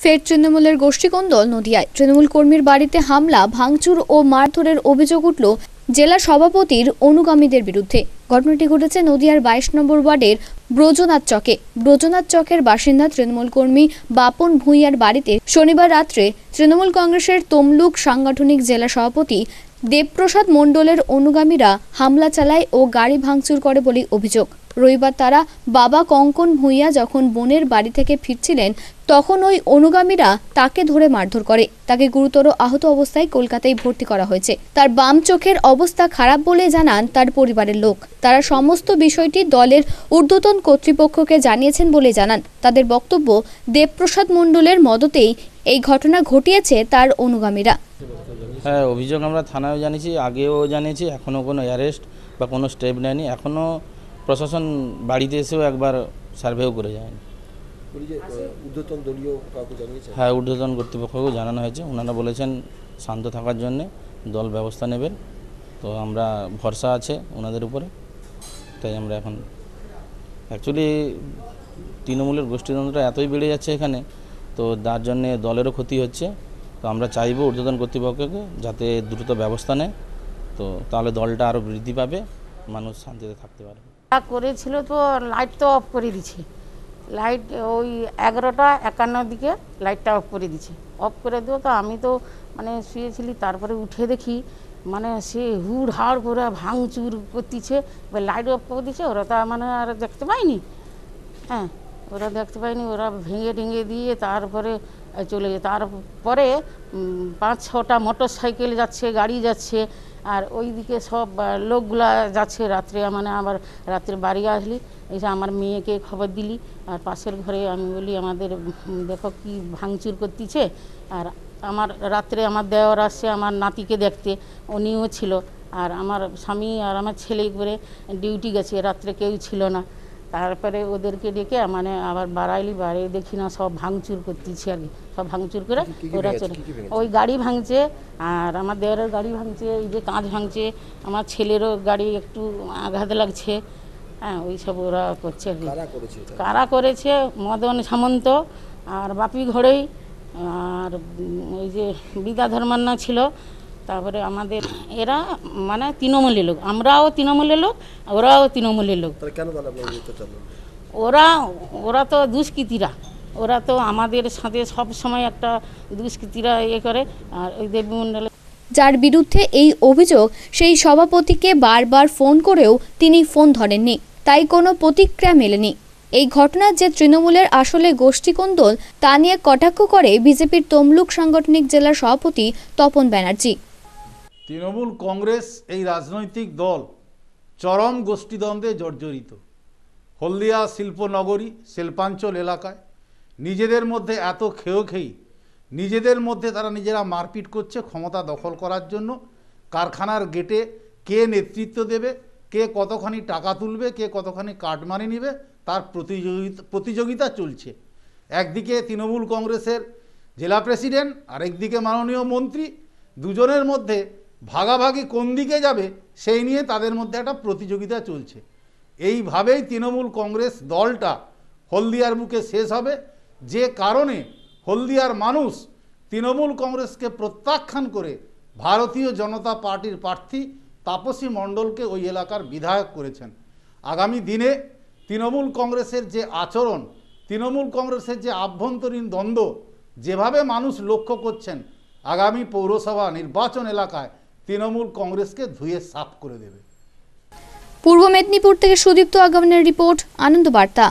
ফের তৃণমূলের গোষ্ঠীকন্দল নদিয়ায়। তৃণমূল কর্মীর বাড়িতে হামলা, ভাঙচুর ও মারধরের অভিযোগ উঠল জেলা সভাপতির অনুগামীদের বিরুদ্ধে। ঘটনাটি ঘটেছে নদিয়ার বাইশ নম্বর ওয়ার্ডের ব্রজনাথ চকে। ব্রজনাথ চকের বাসিন্দা তৃণমূল কর্মী বাপন ভূঁইয়ার বাড়িতে শনিবার রাত্রে তৃণমূল কংগ্রেসের তমলুক সাংগঠনিক জেলা সভাপতি দেবপ্রসাদ মণ্ডলের অনুগামীরা হামলা চালায় ও গাড়ি ভাঙচুর করে বলে অভিযোগ। রবিবার তারা বাবা কঙ্কন ভূঁইয়া যখন বোনের বাড়ি থেকে ফিরছিলেন, তখন ওই অনুগামীরা তাকে ধরে মারধর করে। তাকে গুরুতর আহত অবস্থায় কলকাতায় ভর্তি করা হয়েছে। তার বাম চোখের অবস্থা খারাপ বলে জানান তার পরিবারের লোক। তারা সমস্ত বিষয়টি দলের ঊর্ধ্বতন কর্তৃপক্ষকে জানিয়েছেন বলে জানান। তাদের বক্তব্য দেবপ্রসাদ মণ্ডলের মদতেই এই ঘটনা ঘটিয়েছে তার অনুগামীরা। হ্যাঁ অভিযোগ আমরা থানায় জানিয়েছি, আগেও জানিয়েছি, এখনও কোনো অ্যারেস্ট বা কোনো স্টেপ নেয়নি। এখনও প্রশাসন বাড়িতে এসেও একবার সার্ভেও করে যায়নি বলি যে আহ, ঊর্ধ্বতন দলীয় হ্যাঁ ঊর্ধ্বতন কর্তৃপক্ষকেও জানানো হয়েছে। ওনারা বলেছেন শান্ত থাকার জন্যে দল ব্যবস্থা নেবেন। তো আমরা ভরসা আছে ওনাদের উপরে। তাই আমরা এখন অ্যাকচুয়ালি তৃণমূলের গোষ্ঠীতন্ত্র এতই বেড়ে যাচ্ছে এখানে তো তার জন্যে দলেরও ক্ষতি হচ্ছে। তো আমরা চাইব ঊর্ধ্বতন কর্তৃপক্ষকে যাতে দ্রুত ব্যবস্থা নেয়। তো তাহলে দলটা আরও বৃদ্ধি পাবে মানুষ শান্তিতে থাকতে পারবে। করেছিল তো লাইট তো অফ করে দিছি লাইট ওই এগারোটা একান্ন দিকে লাইটটা অফ করে দিছে অফ করে দিও তো আমি তো মানে শুয়েছিলি, তারপরে উঠে দেখি মানে সে হুড় হাড় করে ভাঙচুর করতেছে লাইট অফ করে দিছে ওরা তো মানে আর দেখতে পাইনি হ্যাঁ ওরা দেখতে পাইনি, ওরা ভেঙে ঢেঙে দিয়ে তারপরে চলে যায় তারপরে পাঁচ ছটা মোটর সাইকেল যাচ্ছে, গাড়ি যাচ্ছে, আর ওইদিকে সব লোকগুলা যাচ্ছে রাত্রে মানে আবার রাত্রে বাড়ি আসলি, এসে আমার মেয়েকে খবর দিলি, আর পাশের ঘরে আমি বলি, আমাদের দেখো কি ভাঙচুর করতেছে, আর আমার রাত্রে আমার দেওয়ার আসছে আমার নাতিকে দেখতে, উনিও ছিল, আর আমার স্বামী আর আমার ছেলে করে ডিউটি গেছে, রাত্রে কেউ ছিল না। তারপরে ওদেরকে ডেকে মানে আবার বাড়াইলি বাড়িয়ে দেখি না সব ভাঙচুর করতেছি আর কি। সব ভাঙচুর করে ওরা চলে? ওই গাড়ি ভাঙছে আর আমার দেওয়ারের গাড়ি ভাঙছে এই যে কাঁচ ভাঙছে আমার ছেলেরও গাড়ি একটু আঘাত লাগছে। হ্যাঁ ওই সব ওরা করছে আর কি। কারা করেছে মদন সামন্ত আর বাপি ঘড়ই আর ওই যে বিদা ধর্মান্না ছিল তারপরে আমাদের এরা মানে তৃণমূলের লোক। আমরাও তৃণমূলের লোক ওরাও তৃণমূলের লোক। কেন ওরা ওরা তো দুষ্কৃতীরা। ওরা তো আমাদের সাথে সব সময় একটা দুষ্কৃতীরা ইয়ে করে আর ওই দেবী মণ্ডলে যার বিরুদ্ধে এই অভিযোগ সেই সভাপতিকে বারবার ফোন করেও তিনি ফোন ধরেননি। তাই কোনো প্রতিক্রিয়া মেলেনি। এই ঘটনার যে তৃণমূলের আসলে গোষ্ঠীকন্দল তা নিয়ে কটাক্ষ করে বিজেপির তমলুক সাংগঠনিক জেলার সভাপতি তপন ব্যানার্জি। তৃণমূল কংগ্রেস এই রাজনৈতিক দল চরম গোষ্ঠীদ্বন্দ্বে জর্জরিত। হলদিয়া শিল্পনগরী, শিল্পাঞ্চল এলাকায় নিজেদের মধ্যে এত খেয়েই নিজেদের মধ্যে তারা নিজেরা মারপিট করছে ক্ষমতা দখল করার জন্য, কারখানার গেটে কে নেতৃত্ব দেবে, কে কতখানি টাকা তুলবে, কে কতখানি কাটমানি নেবে, তার প্রতিযোগিতা প্রতিযোগিতা চলছে। একদিকে তৃণমূল কংগ্রেসের জেলা প্রেসিডেন্ট, আরেকদিকে মাননীয় মন্ত্রী, দুজনের মধ্যে ভাগাভাগি কোন দিকে যাবে, সেই নিয়ে তাদের মধ্যে একটা প্রতিযোগিতা চলছে। এইভাবেই তৃণমূল কংগ্রেস দলটা হলদিয়ার বুকে শেষ হবে। যে কারণে হলদিয়ার মানুষ তৃণমূল কংগ্রেসকে প্রত্যাখ্যান করে ভারতীয় জনতা পার্টির প্রার্থী তাপসী মণ্ডলকে ওই এলাকার বিধায়ক করেছেন। আগামী দিনে তৃণমূল কংগ্রেসের যে আচরণ, তৃণমূল কংগ্রেসের যে আভ্যন্তরীণ দ্বন্দ্ব, যেভাবে মানুষ লক্ষ্য করছেন, আগামী পৌরসভা নির্বাচন এলাকায় তৃণমূল কংগ্রেসকে ধুয়ে সাফ করে দেবে। পূর্ব মেদিনীপুর থেকে সুদীপ্ত আগমনের রিপোর্ট আনন্দ বার্তা